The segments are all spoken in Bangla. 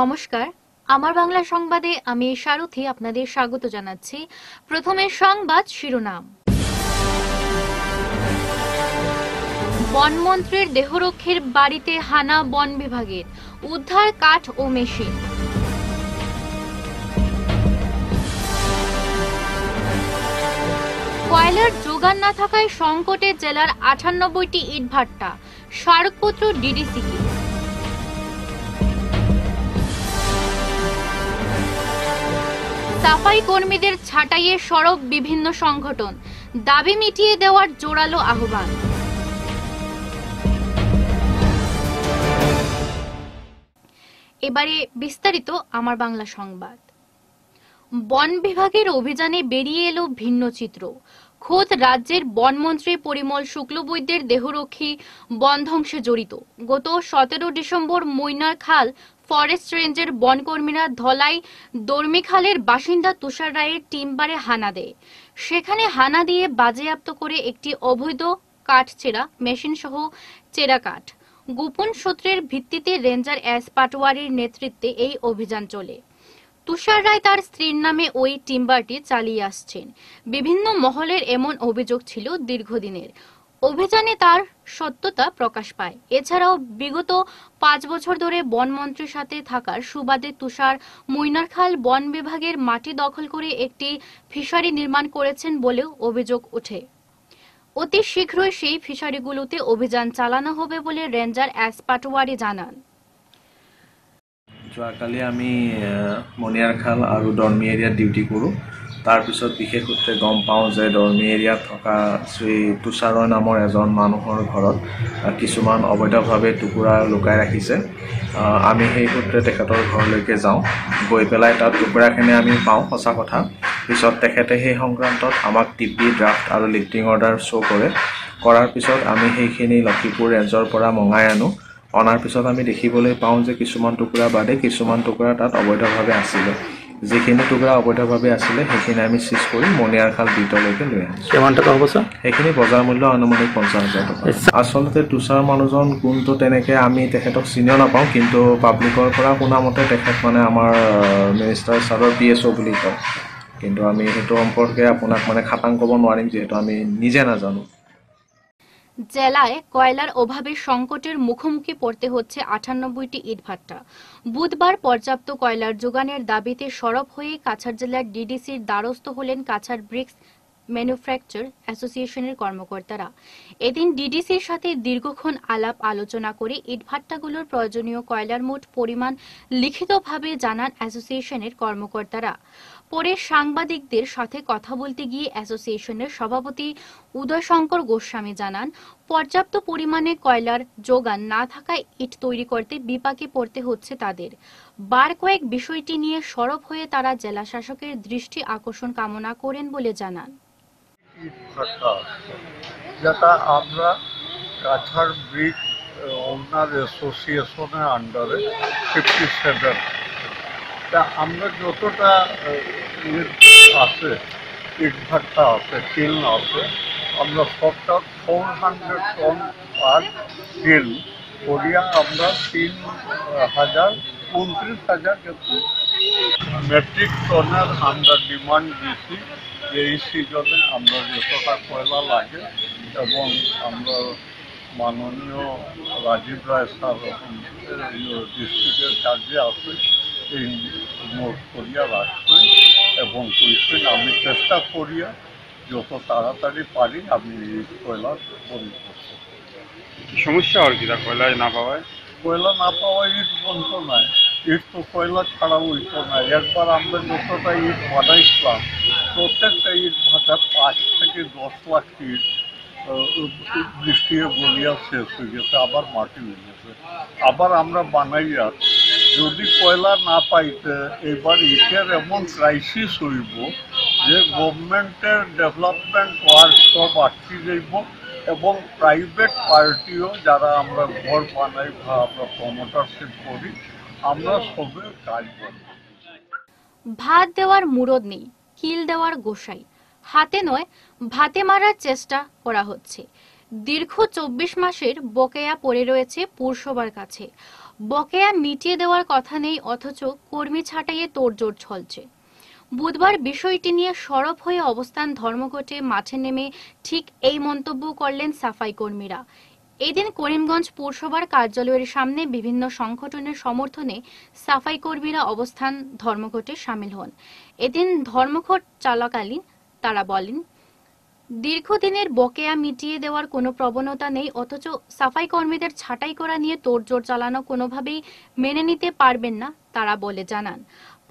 নমস্কার। আমার বাংলা সংবাদে আমি সারথি আপনাদের স্বাগত জানাচ্ছি। প্রথমে সংবাদ শিরোনাম। বনমন্ত্রীর দেহরক্ষীর বাড়িতে হানা বন বিভাগের। উদ্ধার কাঠ ও মেশিন। কয়লার যোগান না থাকায় সংকটে জেলার আটানব্বইটি ইটভাট্টা। স্মারকপত্র ডিডিসিকে। সাফাই কর্মীদের ছাঁটাইয়ে সড়ক বিভিন্ন সংগঠন। দাবি মিটিয়ে দেওয়ার জোরালো আহ্বান। এবারে বিস্তারিত আমার বাংলা সংবাদ। বন বিভাগের অভিযানে বেরিয়ে এলো ভিন্ন চিত্র। খোদ রাজ্যের বনমন্ত্রী পরিমল শুক্লবৈদ্যের দেহরক্ষী বন ধ্বংসে জড়িত। গত সতেরো ডিসেম্বর মৈনার খাল ফরেস্ট রেঞ্জের বনকর্মীরা ধলাই দর্মিখালের বাসিন্দা তুষার রায়ের টিম্বারে হানা দেয়। সেখানে হানা দিয়ে বাজেয়াপ্ত করে একটি অবৈধ কাঠ চেরা মেশিন সহ চেরা কাঠ। গোপন সূত্রের ভিত্তিতে রেঞ্জার এস পাটোয়ারির নেতৃত্বে এই অভিযান চলে। তুষার রায় তার স্ত্রীর নামে ওই টিম্বারটি চালিয়ে আসছেন। বিভিন্ন মহলের এমন অভিযোগ ছিল দীর্ঘদিনের। অভিযানে তার সত্যতা প্রকাশ পায়। এছাড়াও বিগত পাঁচ বছর ধরে বনমন্ত্রীর সাথে থাকার সুবাদে তুষার মৈনারখাল বন বিভাগের মাটি দখল করে একটি ফিশারি নির্মাণ করেছেন বলেও অভিযোগ ওঠে। অতি শীঘ্রই সেই ফিশারিগুলোতে অভিযান চালানো হবে বলে রেঞ্জার এস পাটোয়ারি জানান। যোৱাকালি আমি মণিয়াৰ খাল আৰু দৰ্মী এৰিয়াত ডিউটি কৰোঁ। তাৰপিছত বিশেষ সূত্ৰে গম পাওঁ যে দৰ্মী এৰিয়াত থকা শ্ৰী তুষাৰৰ নামৰ এজন মানুহৰ ঘৰত কিছুমান অবৈধভাৱে টুকুৰা লুকাই ৰাখিছে। আমি সেই সূত্ৰে তেখেতৰ ঘৰলৈকে যাওঁ। গৈ পেলাই তাত টুকুৰাখিনি আমি পাওঁ সঁচা কথা। পিছত তেখেতে সেই সংক্ৰান্তত আমাক টিপি ড্ৰাফ্ট আৰু লিফটিং অৰ্ডাৰ শ্ব' কৰে। কৰাৰ পিছত আমি সেইখিনি লক্ষীপুৰ ৰেঞ্জৰ পৰা মঙাই আনোঁ। অনাৰ পিছত আমি দেখিবলৈ পাওঁ যে কিছুমান টুকুৰা বাদে কিছুমান টুকুৰা তাত অবৈধভাৱে আছিলে। যিখিনি টুকুৰা অবৈধভাৱে আছিলে সেইখিনি আমি চিজ কৰি মণিয়াৰ খাল বিটলৈকে লৈ আহিছোঁ। কিমান টকা হ'ব ছাৰ? সেইখিনি বজাৰ মূল্য আনুমানিক পঞ্চাছ হাজাৰ টকা। আচলতে তুষাৰ মানুহজন কোনটো তেনেকৈ আমি তেখেতক চিনিও নাপাওঁ কিন্তু পাব্লিকৰ পৰা শুনা মতে তেখেত মানে আমাৰ মিনিষ্টাৰ ছাৰৰ পি এছ অ' বুলি কয়। কিন্তু আমি সেইটো সম্পৰ্কে আপোনাক মানে খাটাং ক'ব নোৱাৰিম যিহেতু আমি নিজে নাজানো। জেলায় কয়লার অভাবে সংকটের মুখোমুখি পড়তে হচ্ছে আটানব্বইটি ইটভাট্টা। বুধবার পর্যাপ্ত কয়লার যোগানের দাবিতে সরব হয়ে কাছাড় জেলার ডিডিসির দ্বারস্থ হলেন কাছাড় ব্রিক্স ম্যানুফ্যাকচার অ্যাসোসিয়েশনের কর্মকর্তারা। এদিন ডিডিসির সাথে দীর্ঘক্ষণ আলাপ আলোচনা করে ইটভাট্টাগুলোর প্রয়োজনীয় কয়লার মোট পরিমাণ লিখিতভাবে জানান অ্যাসোসিয়েশনের কর্মকর্তারা। পরে সাংবাদিকদের সাথে কথা বলতে গিয়ে অ্যাসোসিয়েশনের সভাপতি উদয়শঙ্কর গোস্বামী জানান, পর্যাপ্ত পরিমাণে কয়লার যোগান না থাকায় ইট তৈরি করতে বিপাকে পড়তে হচ্ছে তাদের। বার কয়েক বিষয়টি নিয়ে সরব হয়ে তারা জেলা শাসকের দৃষ্টি আকর্ষণ কামনা করেন বলে জানান। ব্রিক ওনার অ্যাসোসিয়েশনের আন্ডারে ফিফটি সেভেন তা আমরা যতটা আছে ইটভাটা আছে কিল আছে, আমরা সবটা four hundred ton per kiln করিয়া আমরা তিন হাজার, উনত্রিশ হাজার কিন্তু মেট্রিক টনের আমরা ডিমান্ড দিছি এই সিজনে আমরা যতটা কয়লা লাগে এবং আমরা মাননীয় রাজীব রায় স্যার ডিস্ট্রিক্টের কাজে আছে। এই নোট করিয়া রাখছি এবং কইছেন আমি চেষ্টা করিয়া যত তাড়াতাড়ি পারি আমি এই কয়লা বন্ধ করতে সমস্যা আর কি তা কয়লায় না পাওয়ায়? কয়লা না পাওয়া ইট বন্ধ নাই। ইট তো কয়লা ছাড়া উঠতো না একবার আমরা যতটা ইট বানাইছিলাম প্রত্যেকটা ইট ভাটা পাঁচ থেকে দশ লাখ ইট আহ, বৃষ্টিতে গলিয়া শেষ হয়ে গেছে আবার মাটি হয়ে গেছে। আবার আমরা বানাইয়া যদি কয়লা না পাইতে এবার ইটের এমন ক্রাইসিস হইব যে গভর্নমেন্টের ডেভেলপমেন্ট ওয়ার্ক সব আটকে যাইব এবং প্রাইভেট পার্টিও যারা আমরা ঘর বানাই বা আমরা প্রমোটারশিপ করি, আমরা সবে কাজ করব। ভাত দেওয়ার মুরদ নেই কিল দেওয়ার গোসাই। হাতে নয়, ভাতে মারার চেষ্টা করা হচ্ছে। দীর্ঘ চব্বিশ মাসের বকেয়া পড়ে রয়েছে পুরসভার কাছে। বকেয়া মিটিয়ে দেওয়ার কথা নেই, অথচ কর্মী ছাঁটাইয়ে তোড়জোড় চলছে বুধবার বিষয়টি নিয়ে সরব হয়ে অবস্থান ধর্মঘটে মাঠে নেমে ঠিক এই মন্তব্য করলেন সাফাই কর্মীরা। এদিন করিমগঞ্জ পৌরসভার কার্যালয়ের সামনে বিভিন্ন সংগঠনের সমর্থনে সাফাই কর্মীরা অবস্থান ধর্মঘটে সামিল হন। এদিন ধর্মঘট চলাকালীন তারা বলেন দীর্ঘদিনের বকেয়া মিটিয়ে দেওয়ার কোনো প্রবণতা নেই, অথচ সাফাই কর্মীদের ছাঁটাই করা নিয়ে তোড়জোড় চালানো কোনোভাবেই মেনে নিতে পারবেন না, তারা বলে জানান।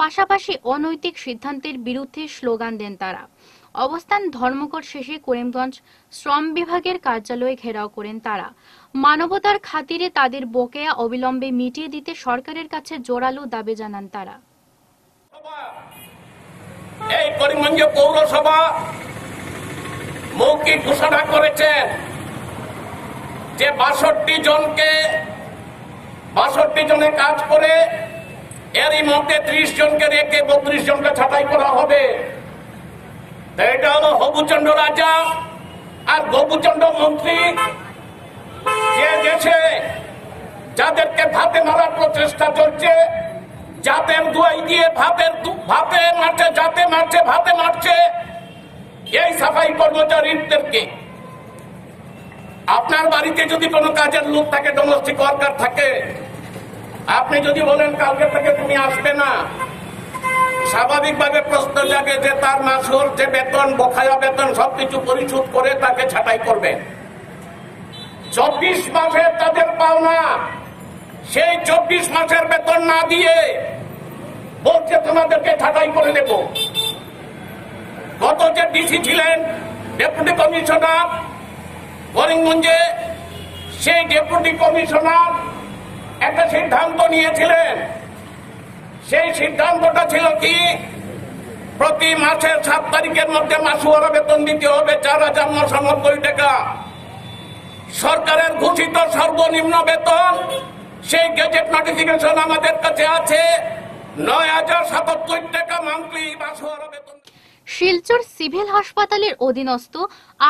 পাশাপাশি অনৈতিক সিদ্ধান্তের বিরুদ্ধে স্লোগান দেন তারা। অবস্থান ধর্মঘট শেষে করিমগঞ্জ শ্রম বিভাগের কার্যালয়ে ঘেরাও করেন তারা। মানবতার খাতিরে তাদের বকেয়া অবিলম্বে মিটিয়ে দিতে সরকারের কাছে জোরালো দাবি জানান তারা। এই করিমগঞ্জ পৌরসভা মৌখিক ঘোষণা করেছেন যে বাষট্টি জনকে, বাষট্টি জনে কাজ করে এরই মধ্যে ত্রিশ জনকে রেখে বত্রিশ জনকে ছাঁটাই করা হবে। এটা হলো হবুচন্ড রাজা আর গবুচন্ড মন্ত্রী যে দেশে যাদেরকে ভাতে মারার প্রচেষ্টা চলছে জাতের দুয়াই দিয়ে ভাতের ভাতে মারছে জাতে মারছে, ভাতে মারছে এই সাফাই কর্মচারীদেরকে আপনার বাড়িতে যদি কোনো কাজের লোক থাকে, ডোমেস্টিক ওয়ার্কার থাকে, আপনি যদি বলেন কালকে থেকে তুমি আসবে না, স্বাভাবিকভাবে প্রশ্ন জাগে যে তার মাসুল যে বেতন, বখায়া বেতন, সবকিছু পরিশোধ করে তাকে ছাঁটাই করবে। চব্বিশ মাসের তাদের পাওনা, সেই চব্বিশ মাসের বেতন না দিয়ে বলছে, তোমাদেরকে ছাঁটাই করে দেব। গত যে ডিসি ছিলেন ডেপুটি কমিশনার করিমগঞ্জে সেই ডেপুটি কমিশনার একটা সিদ্ধান্ত নিয়েছিলেন। সেই সিদ্ধান্তটা ছিল কি? প্রতি মাসের সাত তারিখের মধ্যে মাসুয়ারা বেতন দিতে হবে চার হাজার নশো নব্বই টাকা। সরকারের ঘোষিত সর্বনিম্ন বেতন, সেই গেজেট নোটিফিকেশন আমাদের কাছে আছে। নয় হাজার সাতাত্তর টাকা মান্থলি মাসুয়ারা বেতন শিলচর সিভিল হাসপাতালের অধীনস্থ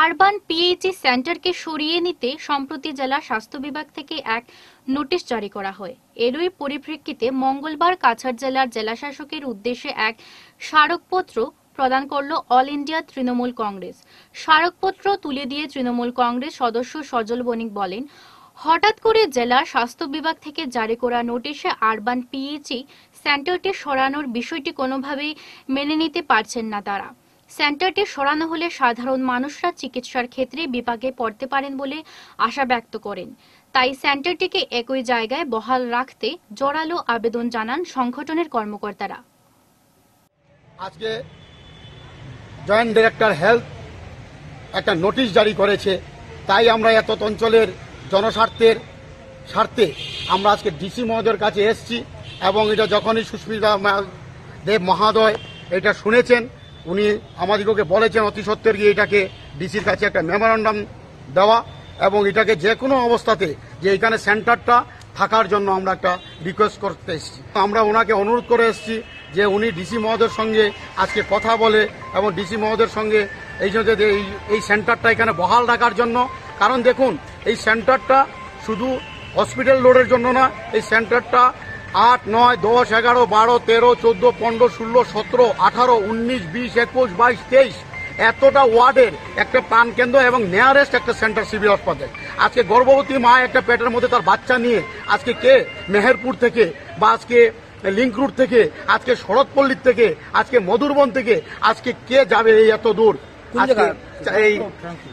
আরবান পিএইচি সেন্টারকে সরিয়ে নিতে সম্প্রতি জেলা স্বাস্থ্য বিভাগ থেকে এক নোটিশ জারি করা হয়। এরই পরিপ্রেক্ষিতে মঙ্গলবার কাছাড় জেলার জেলাশাসকের উদ্দেশ্যে এক স্মারকপত্র প্রদান করল অল ইন্ডিয়া তৃণমূল কংগ্রেস। স্মারকপত্র তুলে দিয়ে তৃণমূল কংগ্রেস সদস্য সজল বণিক বলেন হঠাৎ করে জেলা স্বাস্থ্য বিভাগ থেকে জারি করা নোটিশে আরবান পিএইচি সেন্টারটি সরানোর বিষয়টি কোনোভাবেই মেনে নিতে পারছেন না তারা। সেন্টারটি সরানো হলে সাধারণ মানুষরা চিকিৎসার ক্ষেত্রে বিপাকে পড়তে পারেন বলে আশা ব্যক্ত করেন। তাই সেন্টারটিকে একই জায়গায় বহাল রাখতে জোরালো আবেদন জানান সংগঠনের কর্মকর্তারা। আজকে জয়েন্ট ডিরেক্টর হেলথ একটা নোটিশ জারি করেছে। তাই আমরা এত অঞ্চলের জনস্বার্থের স্বার্থে আমরা আজকে ডিসি মহোদয়ের কাছে এসেছি এবং এটা যখনই সুস্মিতা দেব মহাদয় এটা শুনেছেন, উনি আমাদিগকে বলেছেন অতি সত্ত্বের গিয়ে এটাকে ডিসির কাছে একটা মেমোরান্ডাম দেওয়া এবং এটাকে যে কোনো অবস্থাতে যে এখানে সেন্টারটা থাকার জন্য আমরা একটা রিকোয়েস্ট করতে এসেছি। আমরা ওনাকে অনুরোধ করে এসেছি যে উনি ডিসি মহোদয়ের সঙ্গে আজকে কথা বলে এবং ডিসি মহোদয়ের সঙ্গে এই জন্য এই সেন্টারটা এখানে বহাল রাখার জন্য। কারণ দেখুন এই সেন্টারটা শুধু হসপিটাল রোডের জন্য না এই সেন্টারটা আট নয় দশ এগারো বারো তেরো চোদ্দ পনেরো ষোলো সতেরো আঠারো উনিশ বিশ একুশ বাইশ তেইশ এতটা ওয়ার্ডের একটা প্রাণ কেন্দ্র এবং নিয়ারেস্ট একটা সেন্টার সিভিল হাসপাতাল। আজকে গর্ভবতী মা একটা পেটের মধ্যে তার বাচ্চা নিয়ে আজকে কে? মেহেরপুর থেকে বা আজকে লিঙ্ক রুট থেকে আজকে শরৎপল্লীর থেকে আজকে মধুরবন থেকে আজকে কে যাবে এই এত দূর? এই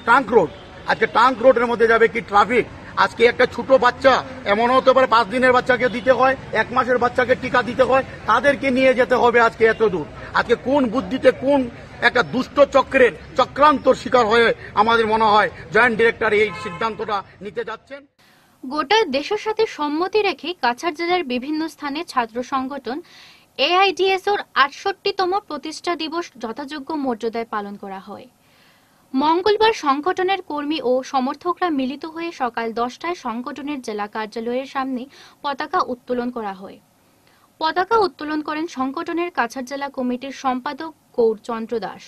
ট্রাঙ্ক রোড। আজকে ট্রাঙ্ক রোডের মধ্যে যাবে কি ট্রাফিক? আজকে একটা ছোট বাচ্চা এমন হতে পারে পাঁচ দিনের বাচ্চাকে দিতে হয়, এক মাসের বাচ্চাকে টিকা দিতে হয়, তাদেরকে নিয়ে যেতে হবে আজকে এত দূর। আজকে কোন বুদ্ধিতে কোন একটা দুষ্ট চক্রের চক্রান্ত শিকার হয়ে আমাদের মনে হয় জয়েন্ট ডিরেক্টর এই সিদ্ধান্তটা নিতে যাচ্ছেন। গোটা দেশের সাথে সম্মতি রেখে কাছাড় জেলার বিভিন্ন স্থানে ছাত্র সংগঠন এআইডিএসওর আটষট্টিতম প্রতিষ্ঠা দিবস যথাযোগ্য মর্যাদায় পালন করা হয়। মঙ্গলবার সংগঠনের কর্মী ও সমর্থকরা মিলিত হয়ে সকাল দশটায় সংগঠনের জেলা কার্যালয়ের সামনে পতাকা উত্তোলন করা হয়। পতাকা উত্তোলন করেন সংগঠনের কাছাড় জেলা কমিটির সম্পাদক গৌর চন্দ্র দাস।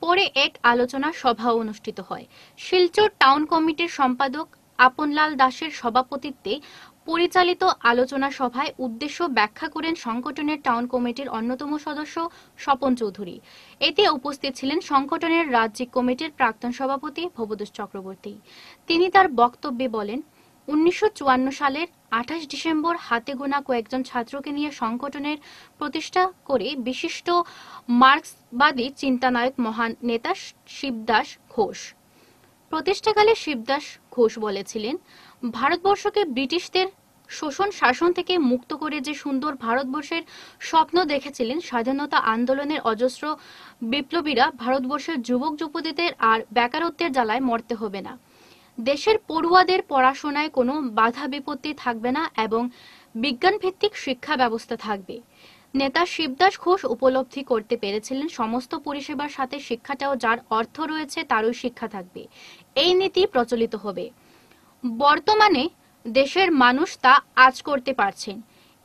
পরে এক আলোচনা সভা অনুষ্ঠিত হয়। শিলচর টাউন কমিটির সম্পাদক আপনলাল দাসের সভাপতিত্বে পরিচালিত আলোচনা সভায় উদ্দেশ্য ব্যাখ্যা করেন সংগঠনের টাউন কমিটির অন্যতম সদস্য স্বপন চৌধুরী। এতে উপস্থিত ছিলেন সংগঠনের রাজ্যিক কমিটির প্রাক্তন সভাপতি ভবদোষ চক্রবর্তী। তিনি তার বক্তব্যে বলেন, উনিশশো চুয়ান্ন সালের আঠাশ ডিসেম্বর হাতে গোনা কয়েকজন ছাত্রকে নিয়ে সংগঠনের প্রতিষ্ঠা করে বিশিষ্ট মার্ক্সবাদী চিন্তানায়ক মহান নেতা শিবদাস ঘোষ। প্রতিষ্ঠাকালে শিবদাস ঘোষ বলেছিলেন, ভারতবর্ষকে ব্রিটিশদের শোষণ শাসন থেকে মুক্ত করে যে সুন্দর ভারতবর্ষের স্বপ্ন দেখেছিলেন, স্বাধীনতা আন্দোলনের অজস্র বিপ্লবীরা ভারতবর্ষের যুবক যুবতীদের আর বেকারত্বের জ্বালায় মরতে হবে না। দেশের পড়ুয়াদের পড়াশোনায় কোনো বাধা বিপত্তি থাকবে না এবং বিজ্ঞান ভিত্তিক শিক্ষা ব্যবস্থা থাকবে। নেতা শিবদাস ঘোষ উপলব্ধি করতে পেরেছিলেন সমস্ত পরিষেবার সাথে শিক্ষাটাও যার অর্থ রয়েছে তারই শিক্ষা থাকবে। এই নীতি প্রচলিত হবে। বর্তমানে দেশের মানুষ তা আজ করতে পারছেন।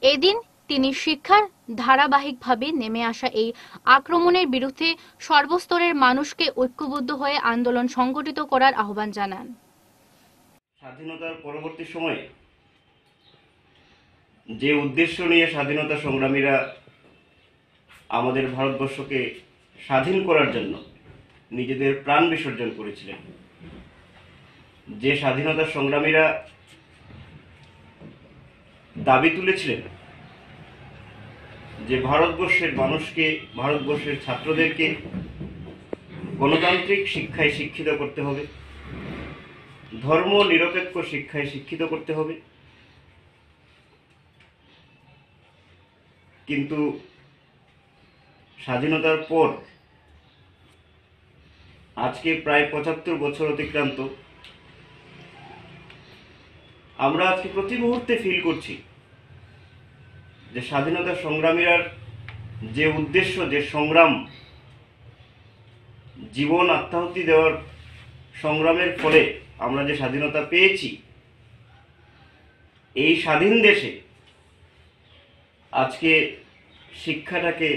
এদিন তিনি শিক্ষার ধারাবাহিকভাবে নেমে আসা এই আক্রমণের বিরুদ্ধে সর্বস্তরের মানুষকে ঐক্যবদ্ধ হয়ে আন্দোলন সংগঠিত করার আহ্বান জানান। স্বাধীনতার পরবর্তী সময়ে যে উদ্দেশ্য নিয়ে স্বাধীনতা সংগ্রামীরা আমাদের ভারতবর্ষকে স্বাধীন করার জন্য নিজেদের প্রাণ বিসর্জন করেছিলেন, যে স্বাধীনতা সংগ্রামীরা দাবি তুলেছিলেন যে ভারতবর্ষের মানুষকে, ভারতবর্ষের ছাত্রদেরকে গণতান্ত্রিক শিক্ষায় শিক্ষিত করতে হবে, ধর্ম নিরপেক্ষ শিক্ষায় শিক্ষিত করতে হবে কিন্তু স্বাধীনতার পর আজকে প্রায় পঁচাত্তর বছর অতিক্রান্ত, আমরা আজকে প্রতি মুহূর্তে ফিল করছি যে স্বাধীনতা সংগ্রামীরা যে উদ্দেশ্য, যে সংগ্রাম, জীবন আত্মাহুতি দেওয়ার সংগ্রামের ফলে আমরা যে স্বাধীনতা পেয়েছি, এই স্বাধীন দেশে আজকে শিক্ষাটাকে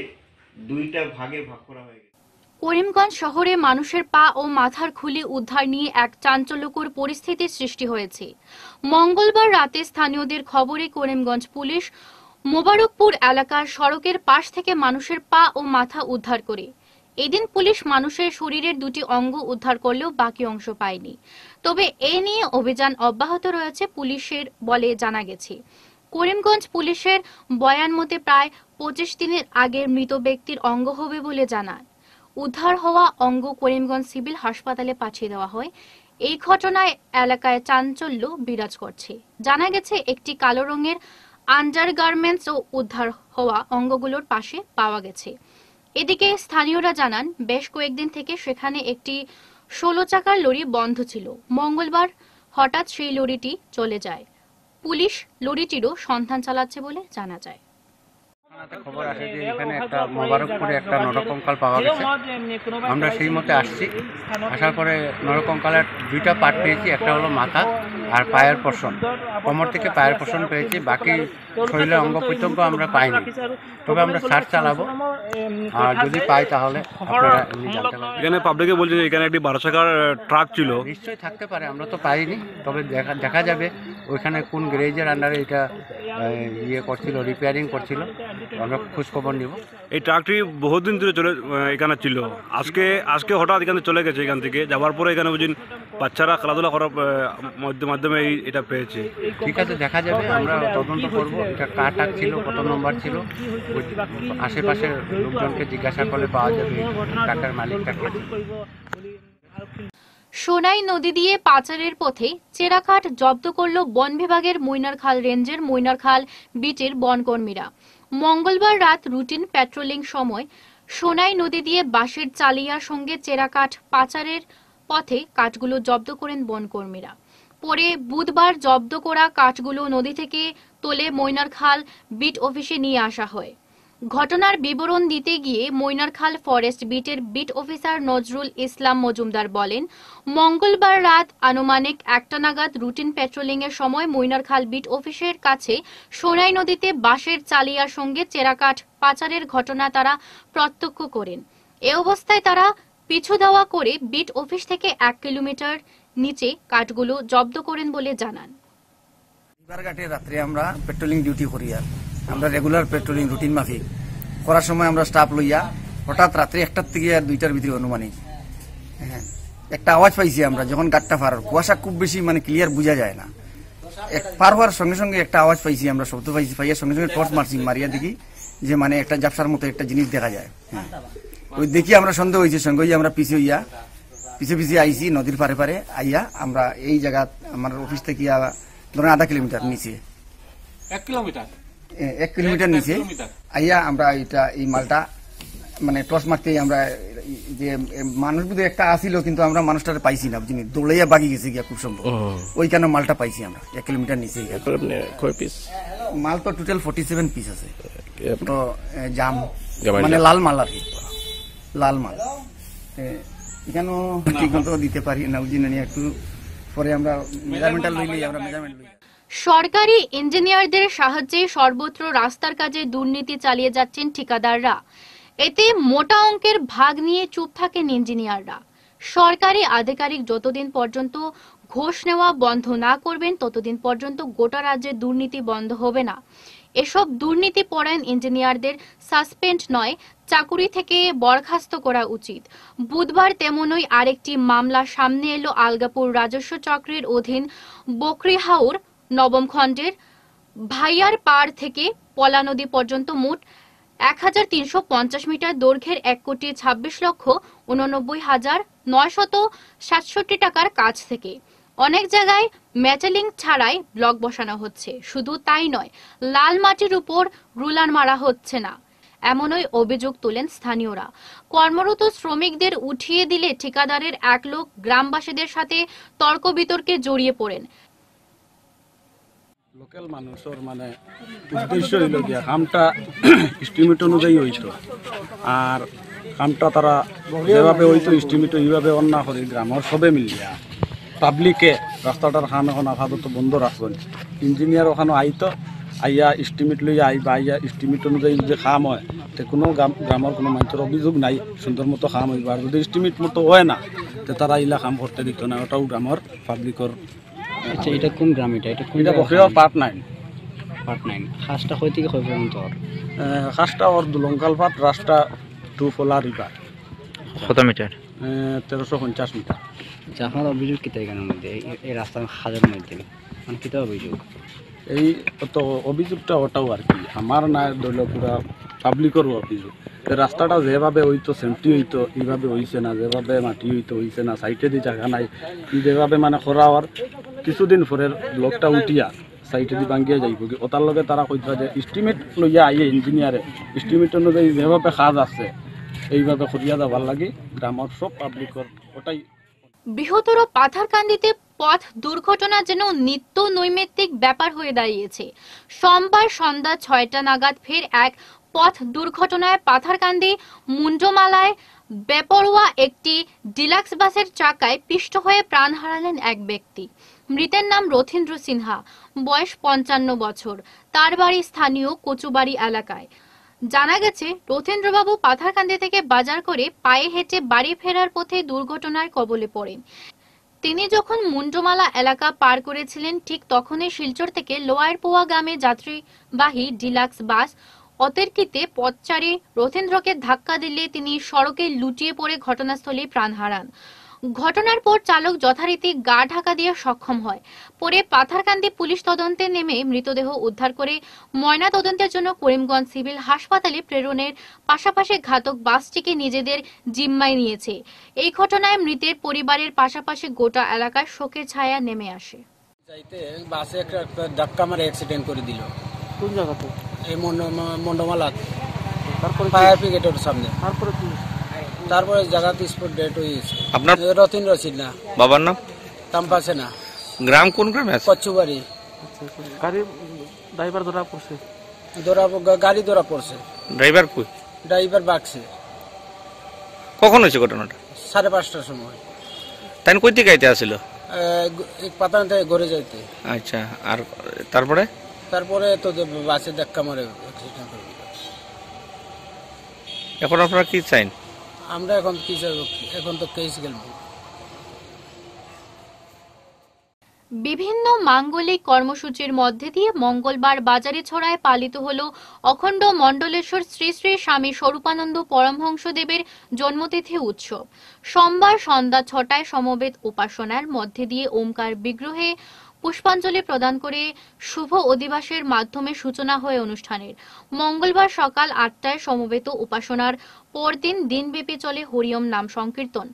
দুইটা ভাগে ভাগ করা হয়ে গেছে। করিমগঞ্জ শহরে মানুষের পা ও মাথার খুলি উদ্ধার নিয়ে এক চাঞ্চল্যকর পরিস্থিতির সৃষ্টি হয়েছে। মঙ্গলবার রাতে স্থানীয়দের খবরে করিমগঞ্জ পুলিশ মোবারকপুর এলাকার সড়কের পাশ থেকে মানুষের পা ও মাথা উদ্ধার করে। এদিন পুলিশ মানুষের শরীরের দুটি অঙ্গ উদ্ধার করলেও বাকি অংশ পায়নি। তবে এ নিয়ে অভিযান অব্যাহত রয়েছে পুলিশের বলে জানা গেছে। করিমগঞ্জ পুলিশের বয়ান মতে প্রায় পঁচিশ দিনের আগের মৃত ব্যক্তির অঙ্গ হবে বলে জানান। উদ্ধার হওয়া অঙ্গ করিমগঞ্জ সিভিল হাসপাতালে পাঠিয়ে দেওয়া হয়। এই ঘটনায় এলাকায় চাঞ্চল্য বিরাজ করছে। জানা গেছে, একটি কালো রঙের আন্ডার গার্মেন্টস ও উদ্ধার হওয়া অঙ্গগুলোর পাশে পাওয়া গেছে। এদিকে স্থানীয়রা জানান, বেশ কয়েকদিন থেকে সেখানে একটি ষোলো চাকার লরি বন্ধ ছিল। মঙ্গলবার হঠাৎ সেই লরিটি চলে যায়। পুলিশ লরিটিরও সন্ধান চালাচ্ছে বলে জানা যায়। খবর আসে যে এখানে একটা মোবারকপুরে একটা নরকঙ্কাল পাওয়া গেছে। আমরা সেই মতে আসছি। আসার পরে নরকঙ্কালের দুইটা পার্ট পেয়েছি। একটা হলো মাথা আর পায়ের পোষণ কোমর থেকে পায়ের পোষণ পেয়েছি। বাকি শরীরের অঙ্গ প্রত্যঙ্গ আমরা পাইনি। তবে আমরা সার্চ চালাবো। আর যদি পাই তাহলে এখানে পাবলিকে বলছে যে এখানে একটি বারো চাকার ট্রাক ছিল। নিশ্চয়ই থাকতে পারে আমরা তো পাইনি। তবে দেখা দেখা যাবে ওইখানে কোন গ্রেজের আন্ডারে এটা ইয়ে করছিল রিপেয়ারিং করছিল। আমরা খোঁজখবর নিব। এই ট্রাকটি বহুদিন ধরে চলে এখানে ছিল। আজকে আজকে হঠাৎ এখানে চলে গেছে এখান থেকে। যাওয়ার পরে এখানে বুঝিন বাচ্চারা খেলাধুলা করার মাধ্যমে এটা পেয়েছে। ঠিক আছে দেখা যাবে আমরা তদন্ত করব। এটা কার টাক ছিল কত নম্বর ছিল আশেপাশের লোকজনকে জিজ্ঞাসা করলে পাওয়া যাবে টাকার মালিকটা সোনাই নদী দিয়ে পাচারের পথে চেরাকাঠ জব্দ করল বন বিভাগের মৈনারখাল রেঞ্জের মৈনারখাল বিটের বনকর্মীরা। মঙ্গলবার রাত রুটিন প্যাট্রোলিং সময় সোনাই নদী দিয়ে বাঁশের চালিয়ার সঙ্গে চেরাকাঠ পাচারের পথে কাঠগুলো জব্দ করেন বনকর্মীরা। পরে বুধবার জব্দ করা কাঠগুলো নদী থেকে তোলে মৈনারখাল বিট অফিসে নিয়ে আসা হয়। ঘটনার বিবরণ দিতে গিয়ে মৈনারখাল ফরেস্ট বিটের বিট অফিসার নজরুল ইসলাম মজুমদার বলেন, মঙ্গলবার রাত আনুমানিক একটা নাগাদ রুটিন পেট্রোলিং এর সময় মৈনারখাল বিট অফিসের কাছে সোনাই নদীতে বাঁশের চালিয়ার সঙ্গে চেরাকাঠ পাচারের ঘটনা তারা প্রত্যক্ষ করেন। এ অবস্থায় তারা পিছু দেওয়া করে বিট অফিস থেকে এক কিলোমিটার নিচে কাঠগুলো জব্দ করেন বলে জানান। রাত্রে আমরা পেট্রোলিং ডিউটি করি আর। আমরা রেগুলার পেট্রোলিং রুটিন মাফিক করার সময় আমরা স্টাফ লইয়া হঠাৎ রাত্রে একটার থেকে আর দুইটার ভিতরে অনুমানিক। হ্যাঁ একটা আওয়াজ পাইছি আমরা যখন গাটটা পার। কুয়াশা খুব বেশি মানে ক্লিয়ার বোঝা যায় না। এক পার হওয়ার সঙ্গে সঙ্গে একটা আওয়াজ পাইছি আমরা, শব্দ পাইছি, পাইয়ার সঙ্গে সঙ্গে টর্চ মারছি, মারিয়া দেখি যে মানে একটা জাপসার মতো একটা জিনিস দেখা যায়। হ্যাঁ ওই দেখি আমরা সন্দেহ হয়েছে সঙ্গে আমরা পিছিয়ে হইয়া পিছে পিছে আইছি নদীর পারে পারে আইয়া আমরা এই জায়গা আমার অফিস থেকে ধরেন আধা কিলোমিটার নিচে। এক কিলোমিটার এক কিলোমিটার নিচে আইয়া আমরা এটা এই মালটা মানে টস মারতেই আমরা যে মানুষ বুধ একটা আসিল কিন্তু আমরা মানুষটা পাইছি না বুঝিনি দৌড়াইয়া বাগি গেছে গিয়া খুব সম্ভব। ওইখানে মালটা পাইছি আমরা এক কিলোমিটার নিচে গিয়া। মাল তো টোটাল ফোর্টি সেভেন পিস আছে তো জাম। মানে লাল মাল আর কি। লাল মাল। এখানেও ঠিক মতো দিতে পারি না? একটু পরে আমরা আমরা মেজারমেন্ট লই। সরকারি ইঞ্জিনিয়ারদের সাহায্যে সর্বত্র রাস্তার কাজে দুর্নীতি চালিয়ে যাচ্ছেন ঠিকাদাররা। এতে মোটা অঙ্কের ভাগ নিয়ে চুপ থাকেন ইঞ্জিনিয়াররা সরকারি আধিকারিক যতদিন পর্যন্ত ঘোষ নেওয়া বন্ধ না করবেন, ততদিন পর্যন্ত গোটা রাজ্যে দুর্নীতি বন্ধ হবে না। এসব দুর্নীতি পরায়ণ ইঞ্জিনিয়ারদের সাসপেন্ড নয়, চাকুরি থেকে বরখাস্ত করা উচিত। বুধবার তেমনই আরেকটি মামলা সামনে এলো আলগাপুর রাজস্ব চক্রের অধীন বকরিহাউর নবম খণ্ডের। ভাইয়ার পাড় থেকে পলা নদী পর্যন্ত মোট এক হাজার তিনশো পঞ্চাশ মিটার দৈর্ঘ্যের এক কোটি ছাব্বিশ লক্ষ উননব্বই হাজার নয়শত সাতষট্টি টাকার কাজ থেকে। অনেক জায়গায় ম্যাটেলিং ছাড়াই ব্লক বসানো হচ্ছে। শুধু তাই নয়, লাল মাটির উপর রুলার মারা হচ্ছে না। এমনই অভিযোগ তোলেন স্থানীয়রা। কর্মরত শ্রমিকদের উঠিয়ে দিলে ঠিকাদারের এক লোক গ্রামবাসীদের সাথে তর্ক বিতর্কে জড়িয়ে পড়েন। লোকাল মানুষের মানে উদ্দেশ্য হইল গিয়া কামটা এস্টিমেট অনুযায়ী হইত। আর কামটা তারা যেভাবে হইতো এস্টিমেট এইভাবে অন্য করে গ্রামের সবে মিলিয়া। পাবলিকে রাস্তাটার কাম এখন আপাতত বন্ধ রাখবেন। ইঞ্জিনিয়ার ওখানে আইতো আইয়া এস্টিমেট লইয়া আইবা আইয়া এস্টিমেট অনুযায়ী যদি কাম হয় তে কোনো গ্রাম- গ্রামের কোনো মানুষের অভিযোগ নাই সুন্দর মতো কাম হইব। আর যদি এস্টিমেট মতো হয় না তে তারা ইলা কাম করতে দিত না ওটাও গ্রামের পাবলিকর আচ্ছা এটা কোন গ্রাম এটা? এটা কোন এটা বকরিয়া পার্ট নাইন পার্ট নাইন খাসটা কই থেকে কই পর্যন্ত ওর? খাসটা ওর দুলঙ্কাল পাট রাস্তা টু ফোলা রিভার কত মিটার তেরোশো পঞ্চাশ মিটার আচ্ছা অভিযোগ কিতা এখানের মধ্যে, এই- রাস্তার হাজার মধ্যে? মানে কিতা অভিযোগ? এই তো অভিযোগটা ওটাও আর কি। আমার না ধরলে পুরা পাবলিকেরও অভিযোগ। রাস্তাটা যেভাবে হইতো সেমটি হইতো, এইভাবে হইছে না, যেভাবে মাটি হইতো, হইছে না সাইডে দিয়ে জায়গা নাই, যেভাবে মানে করা হওয়ার কিছুদিন পরে ব্লকটা উঠিয়া সাইডে দিয়ে ভাঙ্গিয়া যাইব কি ওটার লগে তারা কইতা যে এস্টিমেট লইয়া আইয়ে ইঞ্জিনিয়ারে এস্টিমেট অনুযায়ী যেভাবে কাজ আছে এইভাবে করিয়া যাবার লাগে গ্রামের সব পাবলিকর ওটাই বৃহত্তর পাথারকান্দিতে পথ দুর্ঘটনা যেন নিত্য নৈমিত্তিক ব্যাপার হয়ে দাঁড়িয়েছে। সোমবার সন্ধ্যা ছয়টা নাগাদ ফের এক পথ দুর্ঘটনায় পাথারকান্দি মুন্ডমালায় বেপরোয়া একটি ডিলাক্স বাসের চাকায় পিষ্ট হয়ে প্রাণ হারালেন এক ব্যক্তি। মৃতের নাম রথীন্দ্র সিনহা, বয়স পঞ্চান্ন বছর। তার বাড়ি স্থানীয় কচুবাড়ি এলাকায়। জানা গেছে, রথীন্দ্রবাবু পাথারকান্দি থেকে বাজার করে পায়ে হেঁটে বাড়ি ফেরার পথে দুর্ঘটনার কবলে পড়েন। তিনি যখন মুন্ডমালা এলাকা পার করেছিলেন, ঠিক তখনই শিলচর থেকে লোয়ার পোয়া গ্রামে যাত্রীবাহী ডিলাক্স বাস অতর্কিতে পথচারী রথেন্দ্রকে ধাক্কা দিলে তিনি সড়কে লুটিয়ে পড়ে ঘটনাস্থলে প্রাণ হারান। ঘটনার পর চালক যথারীতি গা ঢাকা দিয়ে সক্ষম হয়। পরে পাথারকান্দি পুলিশ তদন্তে নেমে মৃতদেহ উদ্ধার করে ময়না তদন্তের জন্য করিমগঞ্জ সিভিল হাসপাতালে প্রেরণের পাশাপাশি ঘাতক বাসটিকে নিজেদের জিম্মায় নিয়েছে। এই ঘটনায় মৃতের পরিবারের পাশাপাশি গোটা এলাকায় শোকের ছায়া নেমে আসে। যাইতে বাসে একটা ধাক্কা মারে অ্যাক্সিডেন্ট করে দিল। কোন জায়গাতে? এই মন্ডমালাত। তারপরে ফায়ার ব্রিগেডের সামনে। তারপরে তারপরে জায়গাতে স্পট ডেট হয়েছে আপনার রতিন রসিদ না বাবার নাম? তাম্পাসে না গ্রাম কোন গ্রামে আছে? কচ্ছুবাড়ি। গাড়ি ড্রাইভার ধরা পড়ছে। ধরা গাড়ি ধরা পড়ছে। ড্রাইভার কই? ড্রাইভার বাগছে। কখন হয়েছে ঘটনাটা? সাড়ে পাঁচটার সময়। তাই কই থেকে আইতে আসছিল পাতান থেকে ঘরে যাইতে। আচ্ছা আর তারপরে? তারপরে তো যে বাসে ধাক্কা মারে এখন আপনারা কি চাইন? আমরা এখন কি? এখন তো কেস গেল বিভিন্ন মাঙ্গলিক কর্মসূচির মধ্যে দিয়ে মঙ্গলবার বাজারে ছড়ায় পালিত হল অখণ্ড মণ্ডলেশ্বর শ্রী শ্রী স্বামী স্বরূপানন্দ পরমহংসদেবের জন্মতিথি উৎসব সোমবার সন্ধ্যা ছটায় সমবেত উপাসনার মধ্যে দিয়ে ওমকার বিগ্রহে পুষ্পাঞ্জলি প্রদান করে শুভ অধিবাসের মাধ্যমে সূচনা হয় অনুষ্ঠানের। মঙ্গলবার সকাল আটটায় সমবেত উপাসনার পরদিন দিনব্যাপী চলে হরিয়ম নাম সংকীর্তন।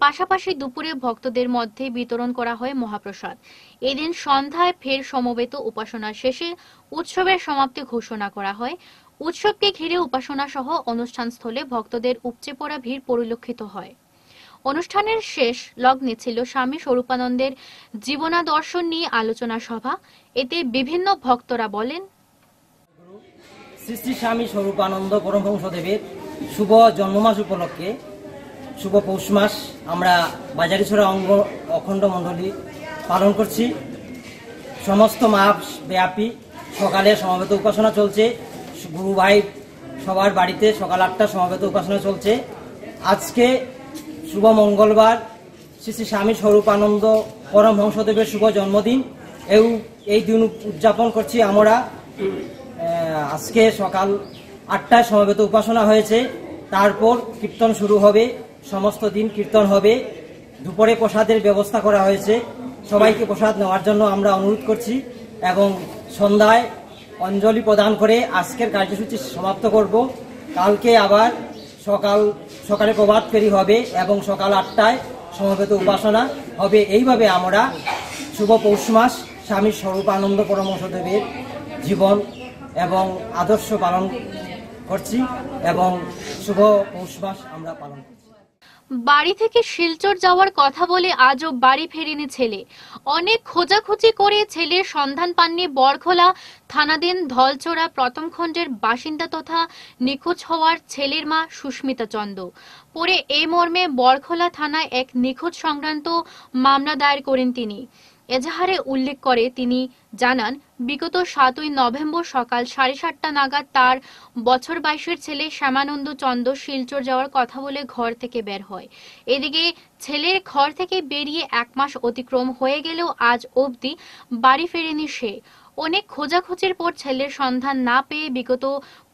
পাশাপাশি দুপুরে ভক্তদের মধ্যে বিতরণ করা হয় মহাপ্রসাদ। এদিন সন্ধ্যায় ফের সমবেত উপাসনা শেষে উৎসবের সমাপ্তি ঘোষণা করা হয়। উৎসবকে ঘিরে উপাসনা সহ অনুষ্ঠানস্থলে ভক্তদের উপচে পড়া ভিড় পরিলক্ষিত হয়। অনুষ্ঠানের শেষ লগ্নে ছিল স্বামী স্বরূপানন্দের জীবনাদর্শন নিয়ে আলোচনা সভা। এতে বিভিন্ন ভক্তরা বলেন, শ্রী শ্রী স্বামী স্বরূপানন্দ পরমহংসদেবের শুভ জন্মমাস উপলক্ষে, শুভ পৌষ মাস, আমরা বাজারিছড়া অঙ্গ অখণ্ড মণ্ডলী পালন করছি। সমস্ত মাস ব্যাপী সকালে সমবেত উপাসনা চলছে। গুরু ভাই সবার বাড়িতে সকাল আটটা সমবেত উপাসনা চলছে। আজকে শুভ মঙ্গলবার। শ্রী শ্রী স্বামী স্বরূপানন্দ পরমহংসদেবের শুভ জন্মদিন। এই এই দিন উদযাপন করছি আমরা। আজকে সকাল আটটায় সমবেত উপাসনা হয়েছে। তারপর কীর্তন শুরু হবে। সমস্ত দিন কীর্তন হবে। দুপুরে প্রসাদের ব্যবস্থা করা হয়েছে। সবাইকে প্রসাদ নেওয়ার জন্য আমরা অনুরোধ করছি এবং সন্ধ্যায় অঞ্জলি প্রদান করে আজকের কার্যসূচি সমাপ্ত করব। কালকে আবার সকাল সকালে প্রভাত ফেরি হবে এবং সকাল আটটায় সমবেত উপাসনা হবে। এইভাবে আমরা শুভ পৌষ মাস স্বামী স্বরূপানন্দ পরমহংসদেবের জীবন এবং আদর্শ পালন করছি এবং শুভ পৌষ মাস আমরা পালন করছি। বাড়ি থেকে শিলচর যাওয়ার কথা বলে আজও বাড়ি ফেরেনি ছেলে। অনেক খোঁজাখুঁজি করে ছেলের সন্ধান পাননি বরখোলা থানাধীন ধলচোরা প্রথম খণ্ডের বাসিন্দা তথা নিখোঁজ হওয়ার ছেলের মা সুস্মিতা চন্দ। পরে এই মর্মে বরখোলা থানায় এক নিখোঁজ সংক্রান্ত মামলা দায়ের করেন তিনি। এজাহারে উল্লেখ করে, তিনি জানান, বিগত সাতই নভেম্বর সকাল সাড়ে সাতটা নাগাদ তার বছর বাইশের ছেলে শ্যামানন্দ চন্দ শিলচর যাওয়ার কথা বলে ঘর থেকে বের হয়। এদিকে ছেলের ঘর থেকে বেরিয়ে এক মাস অতিক্রম হয়ে গেলেও আজ অবধি বাড়ি ফেরেনি সে। অনেক খোঁজাখুঁজির পর ছেলের সন্ধান না পেয়ে বিগত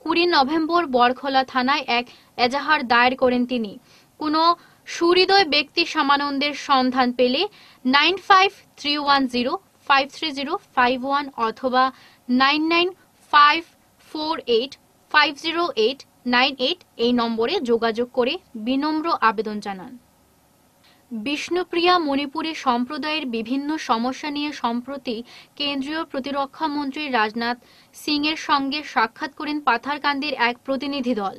কুড়ি নভেম্বর বরখোলা থানায় এক এজাহার দায়ের করেন তিনি। কোনো সুহৃদয় ব্যক্তি সমানন্দের সন্ধান পেলে nine five three one zero five three zero five one অথবা nine nine five four eight five zero eight nine eight এই নম্বরে যোগাযোগ করে বিনম্র আবেদন জানান। বিষ্ণুপ্রিয়া মণিপুরে সম্প্রদায়ের বিভিন্ন সমস্যা নিয়ে সম্প্রতি কেন্দ্রীয় প্রতিরক্ষা মন্ত্রী রাজনাথ সিং এর সঙ্গে সাক্ষাৎ করেন পাথারকান্দির এক প্রতিনিধি দল।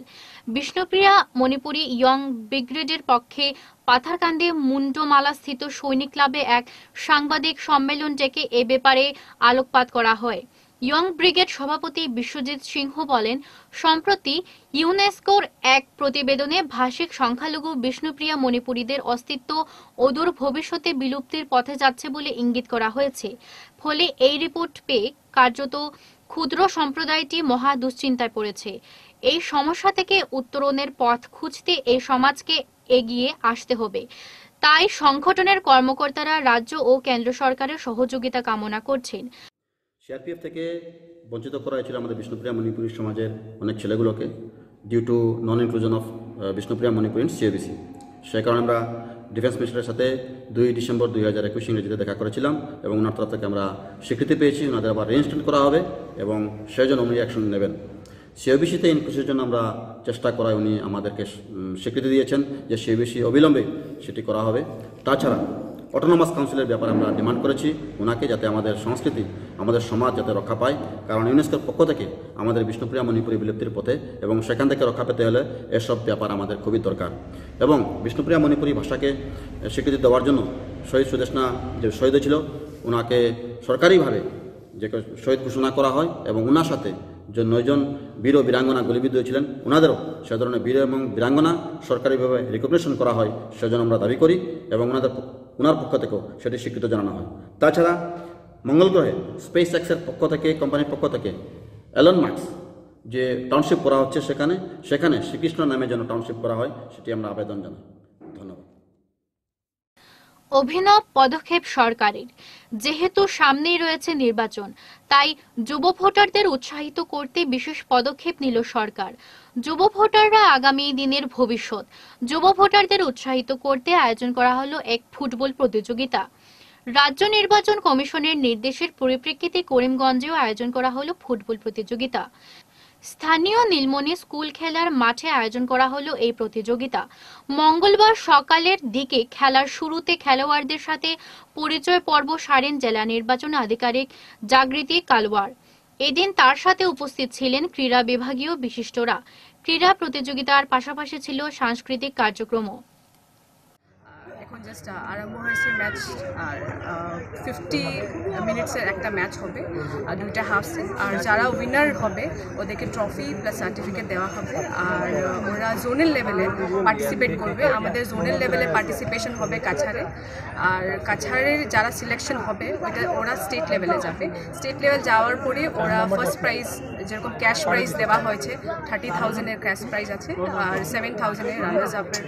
বিষ্ণুপ্রিয়া মণিপুরী ইয়ং ব্রিগেডের পক্ষে পাথারকান্দি মুন্ডমালা স্থিত সৈনিক ক্লাবে এক সাংবাদিক সম্মেলন ডেকে এ ব্যাপারে আলোকপাত করা হয়। ইয়ং ব্রিগেড সভাপতি বিশ্বজিৎ সিংহ বলেন, সম্প্রতি ইউনেস্কোর এক প্রতিবেদনে ভাষিক সংখ্যালঘু বিষ্ণুপ্রিয়া মণিপুরীদের অস্তিত্ব অদূর ভবিষ্যতে বিলুপ্তির পথে যাচ্ছে বলে ইঙ্গিত করা হয়েছে। ফলে এই রিপোর্ট পেয়ে কার্যত ক্ষুদ্র সম্প্রদায়টি মহা দুশ্চিন্তায় পড়েছে। এই সমস্যা থেকে উত্তরণের পথ খুঁজতে এই সমাজকে এগিয়ে আসতে হবে। তাই সংগঠনের কর্মকর্তারা রাজ্য ও কেন্দ্র সরকারের সহযোগিতা কামনা করছেন। সিআরপিএফ থেকে বঞ্চিত করা হয়েছিল আমাদের বিষ্ণুপ্রিয়া মণিপুরী সমাজের অনেক ছেলেগুলোকে due to non inclusion of Bishnupriya Manipur CABC সেই কারণে আমরা ডিফেন্স মিনিস্টারের সাথে দুই ডিসেম্বর দুই হাজার একুশ ইংরেজিতে দেখা করেছিলাম এবং ওনার তরফ থেকে আমরা স্বীকৃতি পেয়েছি। ওনাদের আবার রেজিস্ট্রেট করা হবে এবং সেই জন্য উনি অ্যাকশন নেবেন। সিওবিসিতে ইনক্লুসির জন্য আমরা চেষ্টা করায় উনি আমাদেরকে স্বীকৃতি দিয়েছেন যে সিওবিসি অবিলম্বে সেটি করা হবে। তাছাড়া অটোনোমাস কাউন্সিলের ব্যাপারে আমরা ডিমান্ড করেছি। ওনাকে যাতে আমাদের সংস্কৃতি আমাদের সমাজ যাতে রক্ষা পায়। কারণ ইউনেস্কোর পক্ষ থেকে আমাদের বিষ্ণুপ্রিয়া মণিপুরী বিলুপ্তির পথে এবং সেখান থেকে রক্ষা পেতে হলে এসব ব্যাপার আমাদের খুবই দরকার। এবং বিষ্ণুপ্রিয়া মণিপুরী ভাষাকে স্বীকৃতি দেওয়ার জন্য শহীদ সুদেশনা যে শহীদ ছিল ওনাকে সরকারিভাবে যে শহীদ ঘোষণা করা হয় এবং ওনার সাথে যে নয়জন বীর ও বীরাঙ্গনা গুলিবিদ্ধ হয়েছিলেন ওনাদেরও সে ধরনের বীর এবং বীরাঙ্গনা সরকারিভাবে রিকগনিশন করা হয়, সেজন্য আমরা দাবি করি এবং ওনাদের ওনার পক্ষ থেকেও সেটি স্বীকৃত জানানো হয়। তাছাড়া মঙ্গল গ্রহে স্পেস এক্সের পক্ষ থেকে, কোম্পানির পক্ষ থেকে অ্যালন মার্কস যে টাউনশিপ করা হচ্ছে সেখানে সেখানে শ্রীকৃষ্ণ নামে যেন টাউনশিপ করা হয়, সেটি আমরা আবেদন জানাই। ধন্যবাদ। অভিনব পদক্ষেপ সরকারের। যেহেতু সামনেই রয়েছে নির্বাচন, তাই যুব ভোটারদের উৎসাহিত করতে বিশেষ পদক্ষেপ নিল সরকার। যুব ভোটাররা আগামী দিনের ভবিষ্যৎ, যুব ভোটারদের উৎসাহিত করতে আয়োজন করা হলো এক ফুটবল প্রতিযোগিতা। রাজ্য নির্বাচন কমিশনের নির্দেশের পরিপ্রেক্ষিতে করিমগঞ্জেও আয়োজন করা হলো ফুটবল প্রতিযোগিতা। স্থানীয় নীলমণি স্কুল খেলার মাঠে আয়োজন করা হলো এই প্রতিযোগিতা। মঙ্গলবার সকালের দিকে খেলার শুরুতে খেলোয়াড়দের সাথে পরিচয় পর্ব সারেন জেলা নির্বাচন আধিকারিক জাগৃতি কালওয়ার। এদিন তার সাথে উপস্থিত ছিলেন ক্রীড়া বিভাগীয় বিশিষ্টরা। ক্রীড়া প্রতিযোগিতার পাশাপাশি ছিল সাংস্কৃতিক কার্যক্রমও। জাস্ট আরম্ভ হয়েছে ম্যাচ আর ফিফটি মিনিটসের একটা ম্যাচ হবে আর দুইটা হাফসে আর যারা উইনার হবে, ওদেরকে ট্রফি প্লাস সার্টিফিকেট দেওয়া হবে। আর ওরা জোনাল লেভেলে পার্টিসিপেট করবে। আমাদের জোনাল লেভেলে পার্টিসিপেশন হবে কাছাড়ে। আর কাছাড়ের যারা সিলেকশন হবে, ওইটা ওরা স্টেট লেভেলে যাবে। স্টেট লেভেল যাওয়ার পরে ওরা ফার্স্ট প্রাইজ যেরকম ক্যাশ প্রাইজ দেওয়া হয়েছে থার্টি থাউজেন্ডের ক্যাশ প্রাইজ আছে। আর সেভেন থাউজেন্ডের রানার্স আপের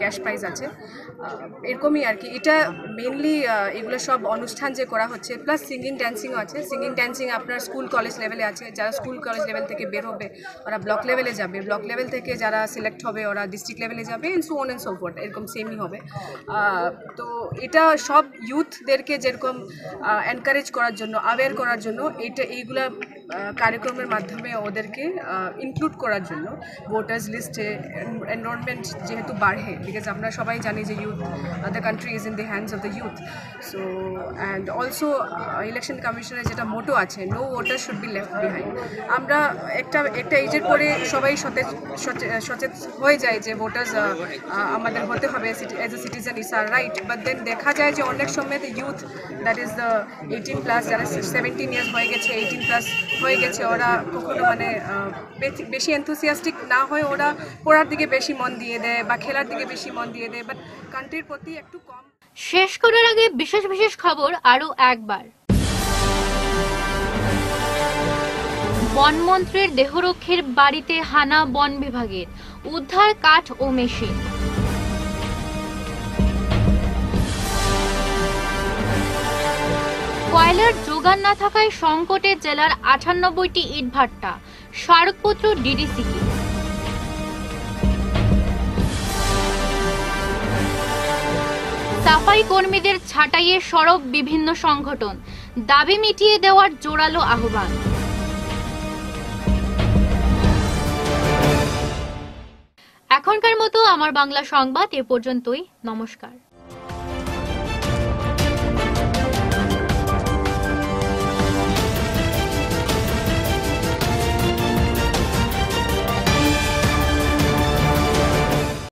ক্যাশ প্রাইজ আছে। এরকমই আর কি। এটা মেনলি এগুলো সব অনুষ্ঠান যে করা হচ্ছে প্লাস সিঙ্গিং ড্যান্সিংও আছে। সিঙ্গিং ড্যান্সিং আপনার স্কুল কলেজ লেভেলে আছে। যারা স্কুল কলেজ লেভেল থেকে বের হবে, ওরা ব্লক লেভেলে যাবে। ব্লক লেভেল থেকে যারা সিলেক্ট হবে, ওরা ডিস্ট্রিক্ট লেভেলে যাবে and so on and so forth এরকম সেমই হবে। তো এটা সব ইউথদেরকে যেরকম এনকারেজ করার জন্য অ্যাওয়্যার করার জন্য এটা এইগুলা কার্যক্রমের মাধ্যমে ওদেরকে ইনক্লুড করার জন্য। ভোটার্স লিস্টে এনরোলমেন্ট যেহেতু বাড়ে বিকজ আমরা সবাই জানি যে youth the country is in the hands of the youth so and also election কমিশনের যেটা মোটো আছে no voter should be left behind আমরা একটা একটা এজের পরে সবাই সতেজ, সচে- সচেত হয়ে যায় যে ভোটার্স আমাদের হতে হবে as a citizen is our right but then দেখা যায় যে অনেক সময় the youth that is the eighteen plus যারা সেভেন্টিন ইয়ার্স হয়ে গেছে এইটিন প্লাস হয়ে গেছে। ওরা কখনো মানে বেশি- এনথুসিয়াস্টিক না হয়ে ওরা পড়ার দিকে বেশি মন দিয়ে দেয় বা খেলার দিকে বেশি মন দিয়ে দেয় বাট কান্ট্রির প্রতি একটু কম। শেষ করার আগে বিশেষ বিশেষ খবর আরও একবার। বনমন্ত্রীর দেহরক্ষীর বাড়িতে হানা বন বিভাগের। উদ্ধার কাঠ ও মেশিন। কয়লার যোগান না থাকায় সংকটে জেলার আটানব্বইটি ইটভাট্টা। স্মারকপত্র ডিডিসিকে। সাফাই কর্মীদের ছাঁটাইয়ে সরব বিভিন্ন সংগঠন। দাবি মিটিয়ে দেওয়ার জোরালো আহ্বান। এখনকার মতো আমার বাংলা সংবাদ এ পর্যন্তই। নমস্কার।